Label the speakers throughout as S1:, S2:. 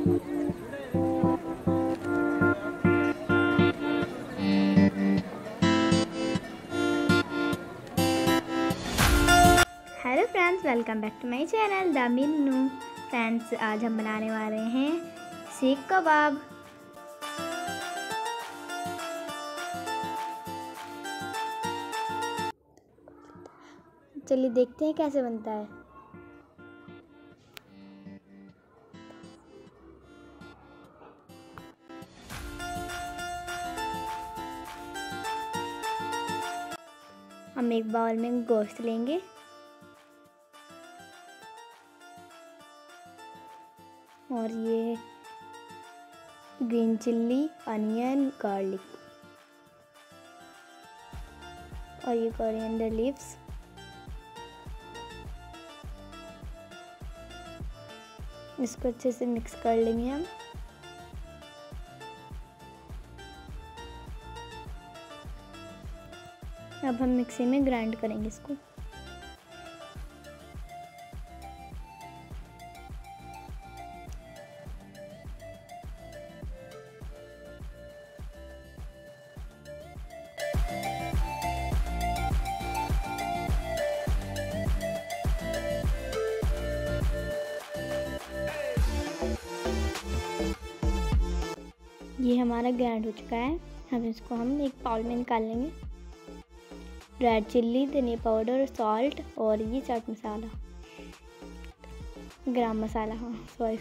S1: Hello friends welcome back to my channel the Minnu friends आज हम बनाने वाले हैं सीख कबाब। चलिए देखते हैं कैसे बनता है। हम एक बाउल में गोश्त लेंगे। और ये ग्रीन चिल्ली, अनियन, गार्लिक। और ये कोरिएंडर लीव्स। इसको अच्छे से मिक्स कर लेंगे हम। अब हम मिक्सी में ग्राइंड करेंगे इसको। ये हमारा ग्राइंड हो चुका है। हम इसको हम एक बाउल में निकाल लेंगे। रेड चिल्ली धनिया पाउडर सॉल्ट और ये चाट मसाला। गरम मसाला हाँ सॉरी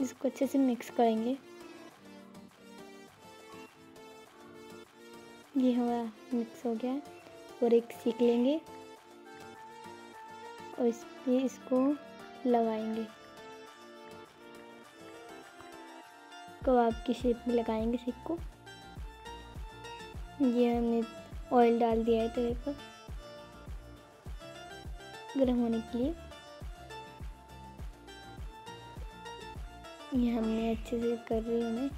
S1: इसको अच्छे से मिक्स करेंगे। ये हमारा मिक्स हो गया और एक सीख लेंगे। और इस इसको लगाएँगे। कबाब की शेप में लगाएँगे सिक को ये हमने ऑयल डाल दिया है तवे पर गर्म होने के लिए। ये हमने अच्छे से कर रही हूँ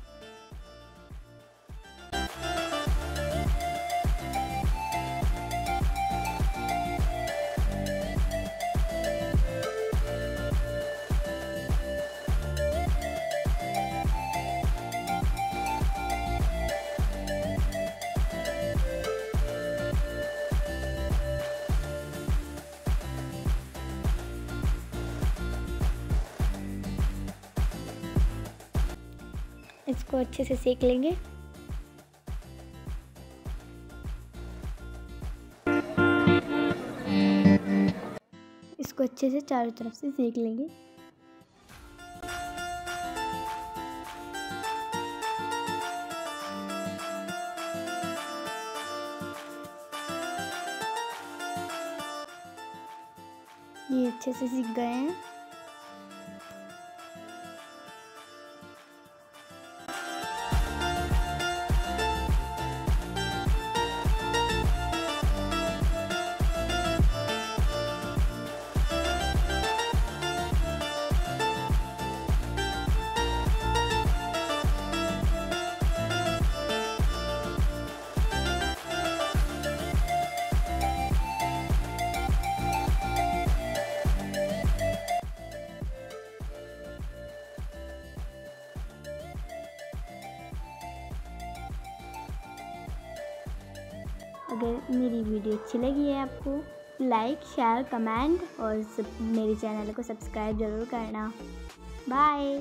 S1: इसको अच्छे से सेक लेंगे। इसको अच्छे से चारों तरफ़ से सेक लेंगे। ये अच्छे से सीख गए हैं। अगर मेरी वीडियो अच्छी लगी है आपको लाइक शेयर कमेंट और सब मेरे चैनल को सब्सक्राइब ज़रूर करना। बाय